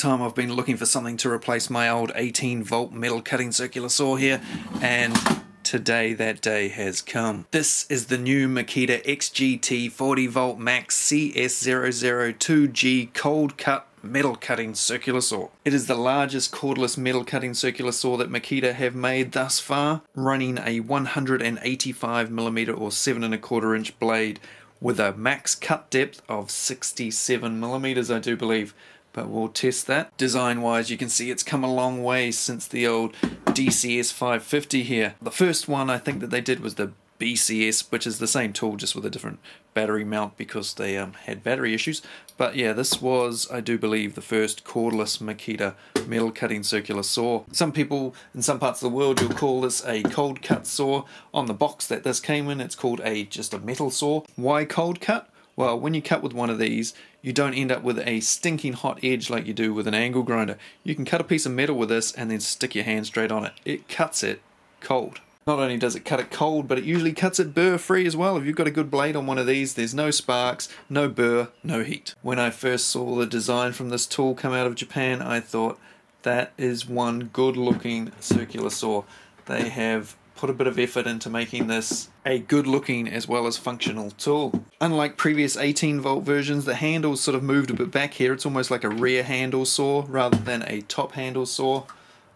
time I've been looking for something to replace my old 18 volt metal cutting circular saw here and today that day has come. This is the new Makita XGT 40 volt max CS002G cold cut metal cutting circular saw. It is the largest cordless metal cutting circular saw that Makita have made thus far, running a 185mm or 7 and a quarter inch blade with a max cut depth of 67 millimeters, I do believe. But we'll test that. Design wise, you can see it's come a long way since the old DCS 550 here. The first one I think that they did was the BCS, which is the same tool just with a different battery mount because they um, had battery issues. But yeah, this was, I do believe, the first cordless Makita metal cutting circular saw. Some people in some parts of the world will call this a cold cut saw. On the box that this came in, it's called a just a metal saw. Why cold cut? Well, when you cut with one of these, you don't end up with a stinking hot edge like you do with an angle grinder. You can cut a piece of metal with this and then stick your hand straight on it. It cuts it cold. Not only does it cut it cold, but it usually cuts it burr free as well. If you've got a good blade on one of these, there's no sparks, no burr, no heat. When I first saw the design from this tool come out of Japan, I thought that is one good looking circular saw. They have put a bit of effort into making this a good looking as well as functional tool. Unlike previous 18 volt versions, the handle's sort of moved a bit back here. It's almost like a rear handle saw rather than a top handle saw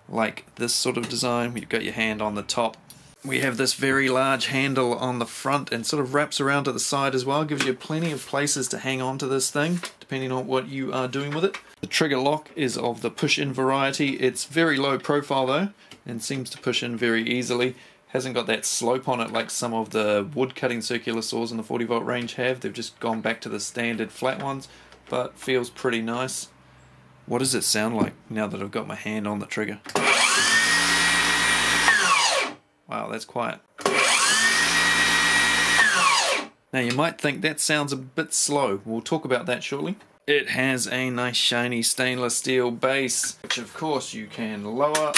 like this sort of design. You've got your hand on the top we have this very large handle on the front and sort of wraps around to the side as well. Gives you plenty of places to hang on to this thing, depending on what you are doing with it. The trigger lock is of the push-in variety. It's very low profile though, and seems to push in very easily. Hasn't got that slope on it like some of the wood cutting circular saws in the 40 volt range have. They've just gone back to the standard flat ones, but feels pretty nice. What does it sound like now that I've got my hand on the trigger? Wow, that's quiet. Now you might think that sounds a bit slow. We'll talk about that shortly. It has a nice shiny stainless steel base, which of course you can lower.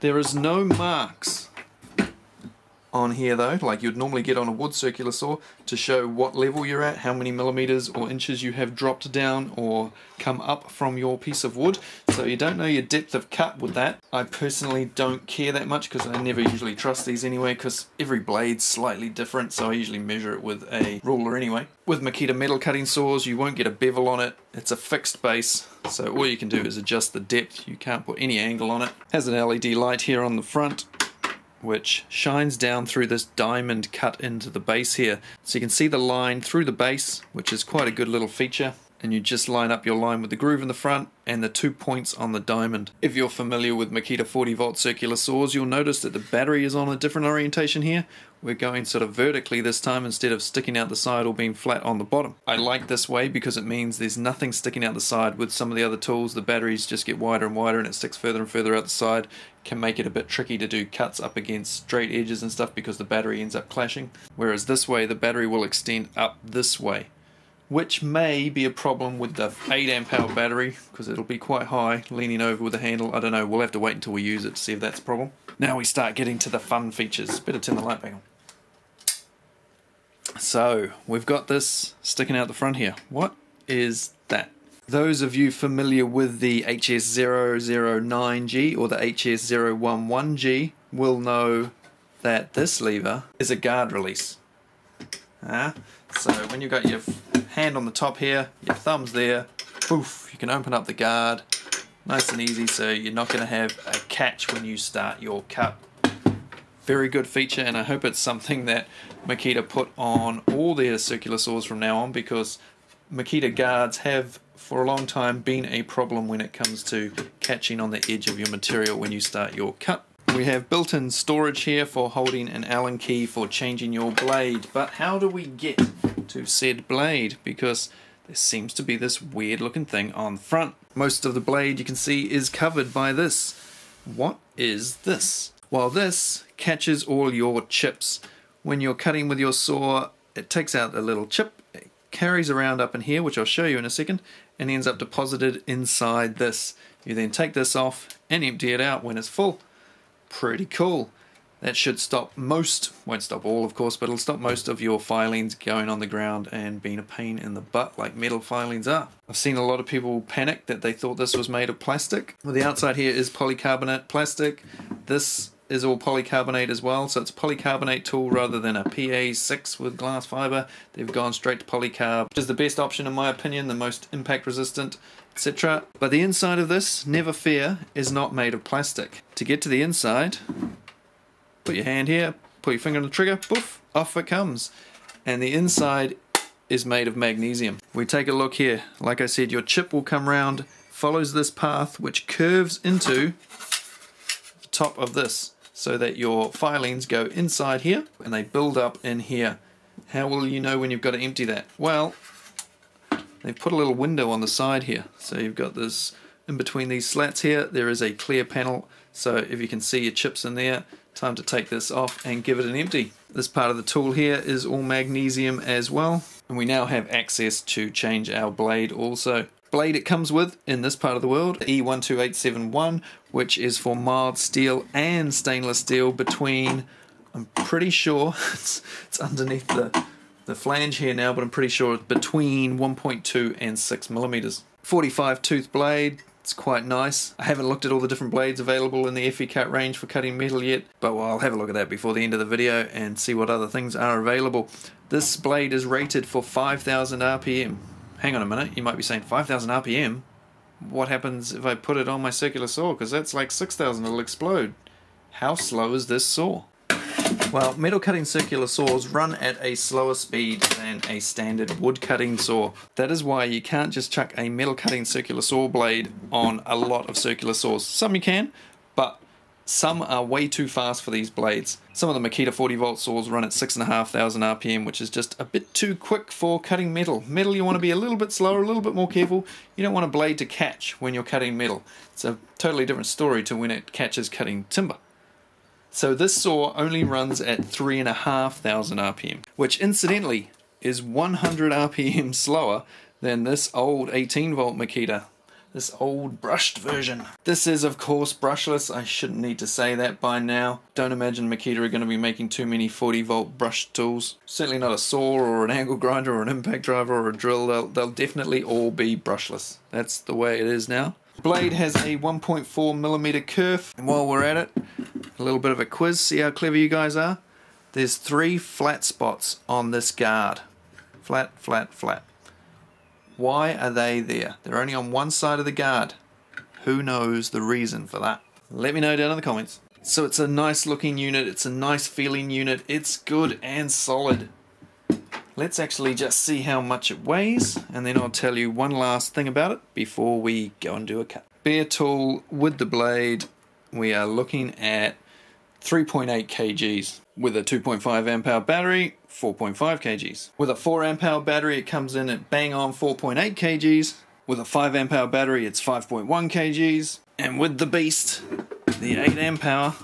There is no marks on here though, like you'd normally get on a wood circular saw, to show what level you're at, how many millimeters or inches you have dropped down or come up from your piece of wood. So you don't know your depth of cut with that. I personally don't care that much because I never usually trust these anyway because every blade's slightly different so I usually measure it with a ruler anyway. With Makita metal cutting saws you won't get a bevel on it, it's a fixed base so all you can do is adjust the depth, you can't put any angle on it. Has an LED light here on the front which shines down through this diamond cut into the base here. So you can see the line through the base, which is quite a good little feature. And you just line up your line with the groove in the front and the two points on the diamond. If you're familiar with Makita 40 volt circular saws, you'll notice that the battery is on a different orientation here. We're going sort of vertically this time instead of sticking out the side or being flat on the bottom. I like this way because it means there's nothing sticking out the side. With some of the other tools, the batteries just get wider and wider and it sticks further and further out the side. Can make it a bit tricky to do cuts up against straight edges and stuff because the battery ends up clashing. Whereas this way, the battery will extend up this way which may be a problem with the 8 amp hour battery because it'll be quite high leaning over with the handle. I don't know, we'll have to wait until we use it to see if that's a problem. Now we start getting to the fun features. Better turn the light back on. So, we've got this sticking out the front here. What is that? Those of you familiar with the HS009G or the HS011G will know that this lever is a guard release. Uh, so when you've got your hand on the top here, your thumb's there, poof, you can open up the guard nice and easy so you're not going to have a catch when you start your cut very good feature and I hope it's something that Makita put on all their circular saws from now on because Makita guards have for a long time been a problem when it comes to catching on the edge of your material when you start your cut. We have built-in storage here for holding an Allen key for changing your blade but how do we get to said blade because there seems to be this weird looking thing on the front. Most of the blade you can see is covered by this. What is this? While this catches all your chips. When you're cutting with your saw, it takes out a little chip, carries around up in here, which I'll show you in a second, and ends up deposited inside this. You then take this off and empty it out when it's full. Pretty cool. That should stop most, won't stop all of course, but it'll stop most of your filings going on the ground and being a pain in the butt like metal filings are. I've seen a lot of people panic that they thought this was made of plastic. Well, the outside here is polycarbonate plastic. This is all polycarbonate as well, so it's a polycarbonate tool rather than a PA6 with glass fiber. They've gone straight to polycarb, which is the best option in my opinion, the most impact resistant, etc. But the inside of this, never fear, is not made of plastic. To get to the inside, put your hand here, put your finger on the trigger, poof, off it comes. And the inside is made of magnesium. We take a look here. Like I said, your chip will come round, follows this path, which curves into the top of this, so that your filings go inside here and they build up in here. How will you know when you've got to empty that? Well, they've put a little window on the side here. So you've got this in between these slats here, there is a clear panel. So if you can see your chips in there, Time to take this off and give it an empty. This part of the tool here is all magnesium as well. And we now have access to change our blade also. Blade it comes with in this part of the world, E12871, which is for mild steel and stainless steel between, I'm pretty sure, it's, it's underneath the, the flange here now, but I'm pretty sure it's between 1.2 and 6 millimeters. 45 tooth blade, it's quite nice. I haven't looked at all the different blades available in the Efficut range for cutting metal yet, but well, I'll have a look at that before the end of the video and see what other things are available. This blade is rated for 5000 RPM. Hang on a minute, you might be saying 5000 RPM? What happens if I put it on my circular saw? Because that's like 6000, it'll explode. How slow is this saw? Well, metal cutting circular saws run at a slower speed than a standard wood cutting saw. That is why you can't just chuck a metal cutting circular saw blade on a lot of circular saws. Some you can, but some are way too fast for these blades. Some of the Makita 40 volt saws run at 6,500 RPM, which is just a bit too quick for cutting metal. Metal, you want to be a little bit slower, a little bit more careful. You don't want a blade to catch when you're cutting metal. It's a totally different story to when it catches cutting timber. So this saw only runs at 3,500 RPM, which incidentally is 100 RPM slower than this old 18 volt Makita, this old brushed version. This is of course brushless, I shouldn't need to say that by now. Don't imagine Makita are going to be making too many 40 volt brush tools. Certainly not a saw or an angle grinder or an impact driver or a drill, they'll, they'll definitely all be brushless. That's the way it is now. Blade has a 1.4 millimeter kerf, and while we're at it, a little bit of a quiz, see how clever you guys are? There's three flat spots on this guard. Flat, flat, flat. Why are they there? They're only on one side of the guard. Who knows the reason for that? Let me know down in the comments. So it's a nice looking unit, it's a nice feeling unit, it's good and solid. Let's actually just see how much it weighs and then I'll tell you one last thing about it before we go and do a cut. Bare tool with the blade, we are looking at 3.8 kgs. With a 2.5 amp hour battery, 4.5 kgs. With a 4 amp hour battery, it comes in at bang on 4.8 kgs. With a 5 amp hour battery, it's 5.1 kgs. And with the beast, the 8 amp hour,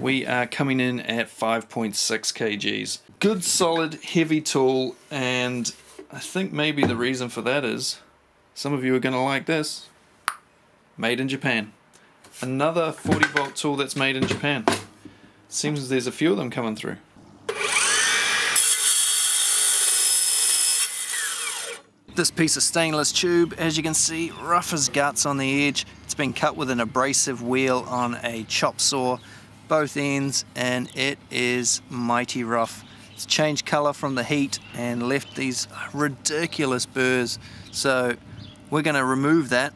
we are coming in at 5.6 kgs. Good, solid, heavy tool, and I think maybe the reason for that is some of you are going to like this. Made in Japan. Another 40 volt tool that's made in Japan. Seems there's a few of them coming through. This piece of stainless tube, as you can see, rough as guts on the edge. It's been cut with an abrasive wheel on a chop saw, both ends, and it is mighty rough. It's changed color from the heat and left these ridiculous burrs. So we're going to remove that.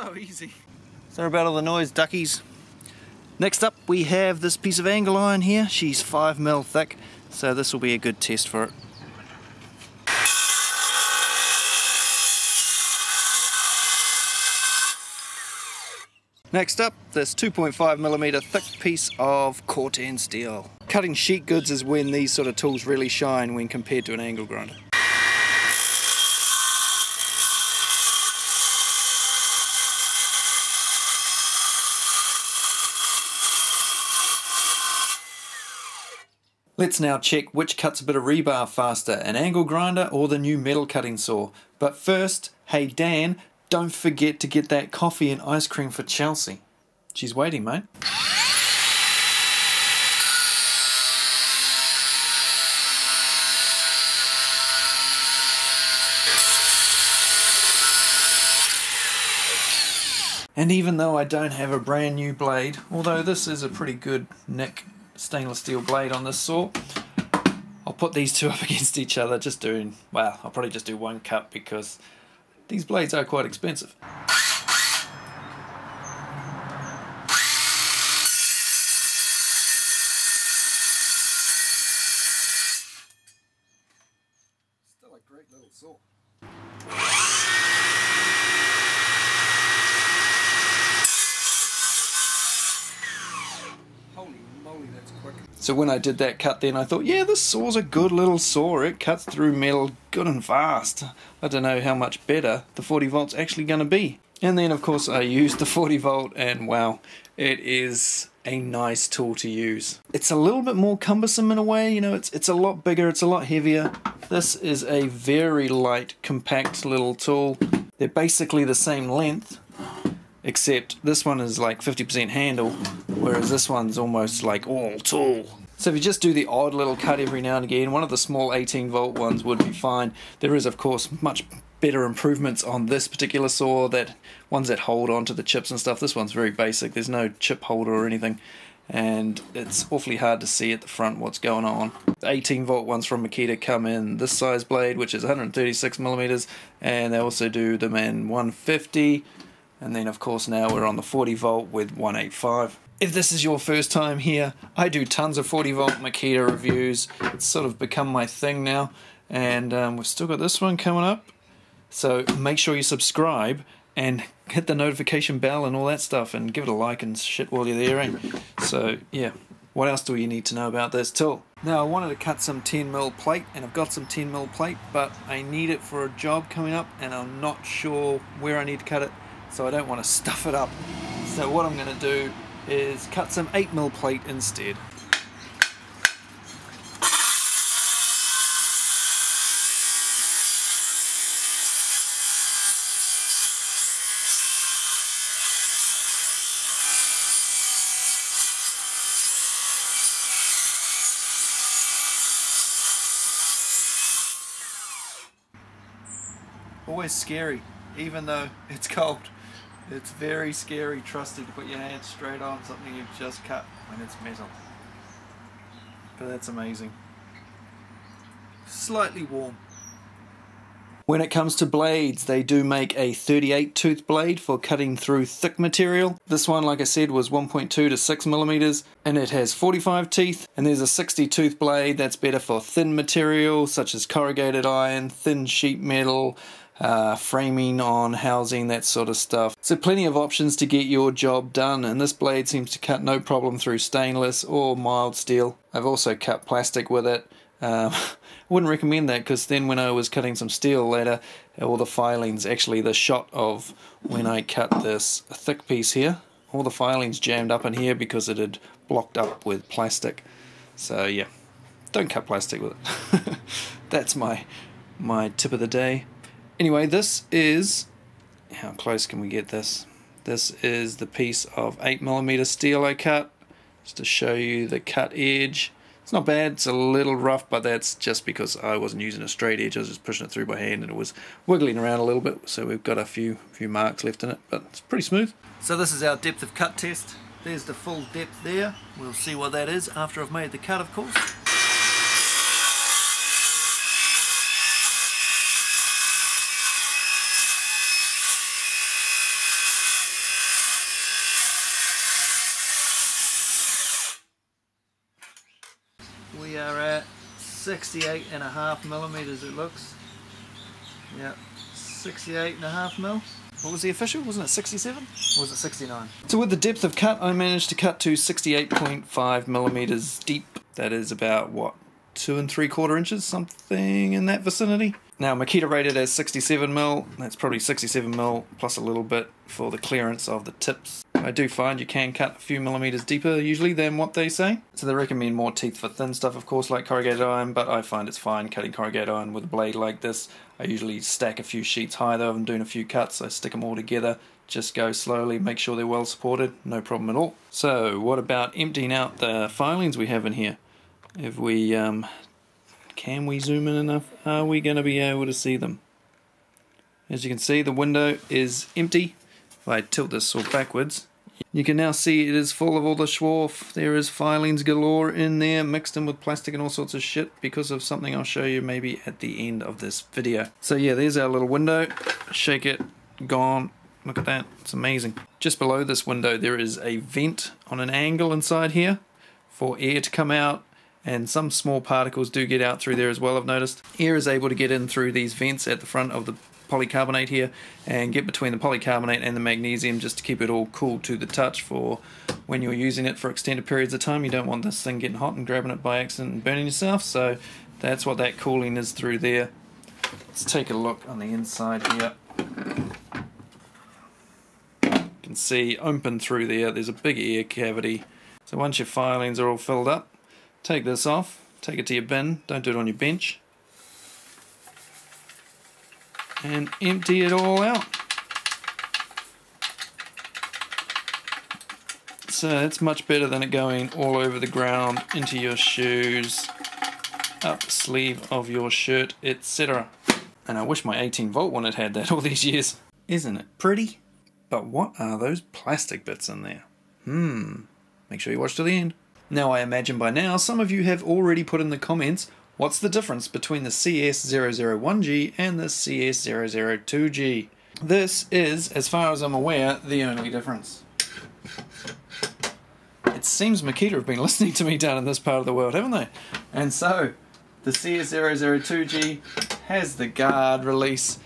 so easy. Sorry about all the noise, duckies. Next up, we have this piece of angle iron here. She's 5 mil thick, so this will be a good test for it. Next up, this 2.5 millimeter thick piece of Corten steel. Cutting sheet goods is when these sort of tools really shine when compared to an angle grinder. Let's now check which cuts a bit of rebar faster, an angle grinder or the new metal cutting saw. But first, hey Dan, don't forget to get that coffee and ice cream for Chelsea. She's waiting, mate. And even though I don't have a brand new blade, although this is a pretty good nick stainless steel blade on this saw, I'll put these two up against each other, just doing, well, I'll probably just do one cut because these blades are quite expensive. Still a great little saw. Holy moly, that's quick. So when I did that cut then I thought, yeah, this saw's a good little saw. It cuts through metal good and fast. I don't know how much better the 40 volts actually going to be. And then of course I used the 40 volt and wow, it is a nice tool to use. It's a little bit more cumbersome in a way, you know, it's it's a lot bigger, it's a lot heavier. This is a very light, compact little tool. They're basically the same length, except this one is like 50% handle, whereas this one's almost like all tool. So if you just do the odd little cut every now and again, one of the small 18 volt ones would be fine. There is of course much better improvements on this particular saw that ones that hold onto the chips and stuff. This one's very basic. There's no chip holder or anything and it's awfully hard to see at the front what's going on. The 18 volt ones from Makita come in this size blade which is 136 millimeters and they also do them in 150 and then of course now we're on the 40 volt with 185. If this is your first time here, I do tons of 40 volt Makita reviews. It's sort of become my thing now and um, we've still got this one coming up so make sure you subscribe and hit the notification bell and all that stuff and give it a like and shit while you're there. Eh? So yeah, what else do you need to know about this tool? Now I wanted to cut some 10mm plate and I've got some 10mm plate but I need it for a job coming up and I'm not sure where I need to cut it so I don't want to stuff it up. So what I'm going to do is cut some 8mm plate instead. always scary, even though it's cold. It's very scary trusting to put your hand straight on something you've just cut when it's metal. But that's amazing. Slightly warm. When it comes to blades, they do make a 38 tooth blade for cutting through thick material. This one, like I said, was 1.2 to 6 millimeters, and it has 45 teeth. And there's a 60 tooth blade that's better for thin material, such as corrugated iron, thin sheet metal, uh, framing on housing, that sort of stuff. So plenty of options to get your job done and this blade seems to cut no problem through stainless or mild steel. I've also cut plastic with it. Um, wouldn't recommend that because then when I was cutting some steel later, all the filings, actually the shot of when I cut this thick piece here, all the filings jammed up in here because it had blocked up with plastic. So yeah, don't cut plastic with it. That's my my tip of the day. Anyway, this is how close can we get this? This is the piece of 8mm steel I cut, just to show you the cut edge. It's not bad, it's a little rough, but that's just because I wasn't using a straight edge, I was just pushing it through by hand and it was wiggling around a little bit, so we've got a few few marks left in it, but it's pretty smooth. So this is our depth of cut test. There's the full depth there. We'll see what that is after I've made the cut, of course. we are at 68 and a half millimeters it looks. Yeah 68 and a half mil. What was the official? Wasn't it 67 or was it 69 so with the depth of cut I managed to cut to 68.5 millimeters deep. That is about what two and three quarter inches something in that vicinity. Now Makita rated as 67 mil. That's probably 67 mil plus a little bit for the clearance of the tips I do find you can cut a few millimeters deeper usually than what they say. So they recommend more teeth for thin stuff, of course, like corrugated iron, but I find it's fine cutting corrugated iron with a blade like this. I usually stack a few sheets high though, I'm doing a few cuts, I stick them all together, just go slowly, make sure they're well supported, no problem at all. So what about emptying out the filings we have in here? If we, um, can we zoom in enough? Are we going to be able to see them? As you can see, the window is empty. If I tilt this saw backwards, you can now see it is full of all the schwarf. There is filings galore in there, mixed in with plastic and all sorts of shit because of something I'll show you maybe at the end of this video. So yeah, there's our little window. Shake it, gone. Look at that, it's amazing. Just below this window there is a vent on an angle inside here for air to come out and some small particles do get out through there as well I've noticed. Air is able to get in through these vents at the front of the polycarbonate here and get between the polycarbonate and the magnesium just to keep it all cool to the touch for when you're using it for extended periods of time. You don't want this thing getting hot and grabbing it by accident and burning yourself. So that's what that cooling is through there. Let's take a look on the inside here. You can see open through there, there's a big air cavity. So once your filings are all filled up, take this off, take it to your bin, don't do it on your bench and empty it all out. So it's much better than it going all over the ground, into your shoes, up sleeve of your shirt, etc. And I wish my 18 volt one had had that all these years. Isn't it pretty? But what are those plastic bits in there? Hmm, make sure you watch to the end. Now I imagine by now some of you have already put in the comments What's the difference between the CS001G and the CS002G? This is, as far as I'm aware, the only difference. It seems Makita have been listening to me down in this part of the world, haven't they? And so, the CS002G has the guard release,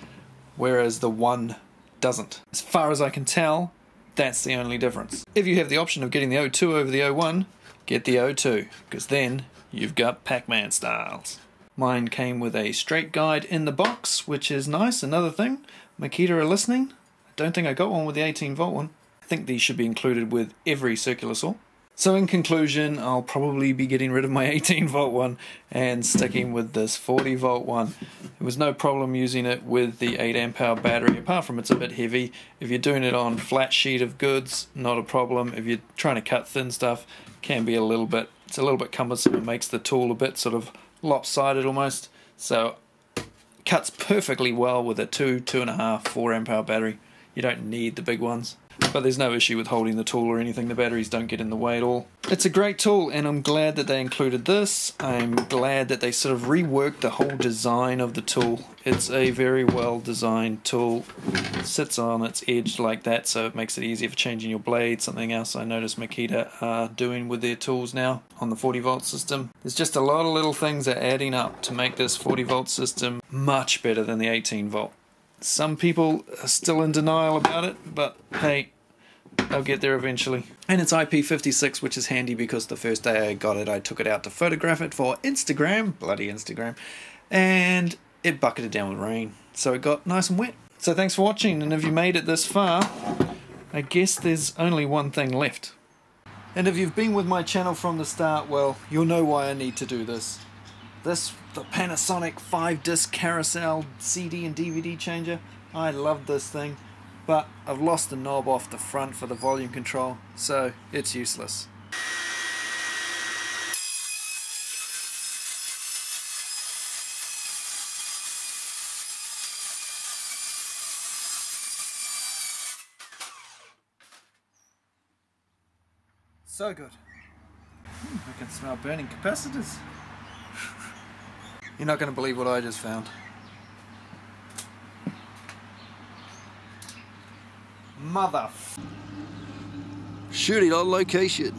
whereas the one doesn't. As far as I can tell, that's the only difference. If you have the option of getting the O2 over the O1, get the O2, because then you've got Pac-Man styles. Mine came with a straight guide in the box, which is nice. Another thing, Makita are listening. I don't think I got one with the 18 volt one. I think these should be included with every circular saw. So in conclusion, I'll probably be getting rid of my 18 volt one and sticking with this 40 volt one. It was no problem using it with the 8 amp hour battery, apart from it's a bit heavy. If you're doing it on flat sheet of goods, not a problem. If you're trying to cut thin stuff, can be a little bit it's a little bit cumbersome. It makes the tool a bit sort of lopsided almost. So cuts perfectly well with a two, two and a half, four amp hour battery. You don't need the big ones. But there's no issue with holding the tool or anything, the batteries don't get in the way at all. It's a great tool and I'm glad that they included this. I'm glad that they sort of reworked the whole design of the tool. It's a very well designed tool. It sits on its edge like that so it makes it easier for changing your blade. Something else I noticed Makita are doing with their tools now on the 40 volt system. There's just a lot of little things that are adding up to make this 40 volt system much better than the 18 volt. Some people are still in denial about it, but hey, I'll get there eventually. And it's IP56, which is handy because the first day I got it, I took it out to photograph it for Instagram, bloody Instagram, and it bucketed down with rain. So it got nice and wet. So thanks for watching, and if you made it this far, I guess there's only one thing left. And if you've been with my channel from the start, well, you'll know why I need to do this. This, the Panasonic 5 disc carousel CD and DVD changer. I love this thing, but I've lost the knob off the front for the volume control, so it's useless. So good. Hmm, I can smell burning capacitors. You're not going to believe what I just found. Mother. Shooting on location.